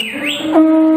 Oh.